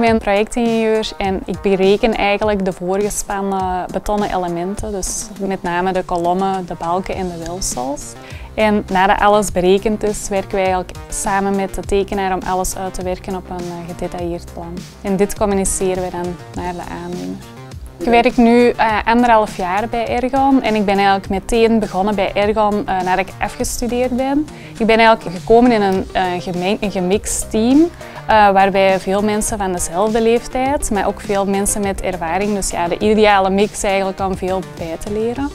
ben projectingenieur en ik bereken eigenlijk de voorgespannen betonnen elementen, dus met name de kolommen, de balken en de welsels. En nadat alles berekend is, werken wij eigenlijk samen met de tekenaar om alles uit te werken op een eh, gedetailleerd plan. En dit communiceren we dan naar de aannemer. Ik werk nu uh, anderhalf jaar bij Ergon en ik ben eigenlijk meteen begonnen bij Ergon uh, nadat ik afgestudeerd ben. Ik ben eigenlijk gekomen in een gemixt team uh, waarbij veel mensen van dezelfde leeftijd, maar ook veel mensen met ervaring. Dus ja, de ideale mix eigenlijk om veel bij te leren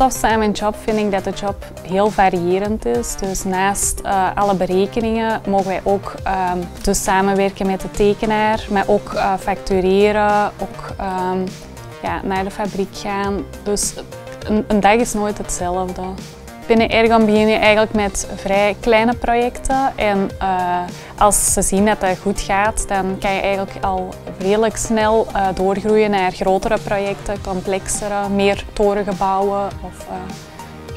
tofste aan mijn job vind ik dat de job heel variërend is. Dus naast uh, alle berekeningen mogen wij ook uh, dus samenwerken met de tekenaar, maar ook uh, factureren, ook um, ja, naar de fabriek gaan. Dus een, een dag is nooit hetzelfde. Binnen Ergon begin je eigenlijk met vrij kleine projecten en uh, als ze zien dat dat goed gaat, dan kan je eigenlijk al redelijk snel uh, doorgroeien naar grotere projecten, complexere, meer torengebouwen of uh,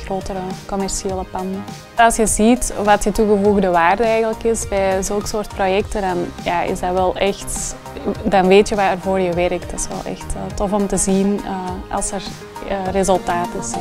grotere commerciële panden. Als je ziet wat je toegevoegde waarde eigenlijk is bij zulke soort projecten, dan ja, is dat wel echt, dan weet je waarvoor je werkt. Dat is wel echt tof om te zien als er resultaat is.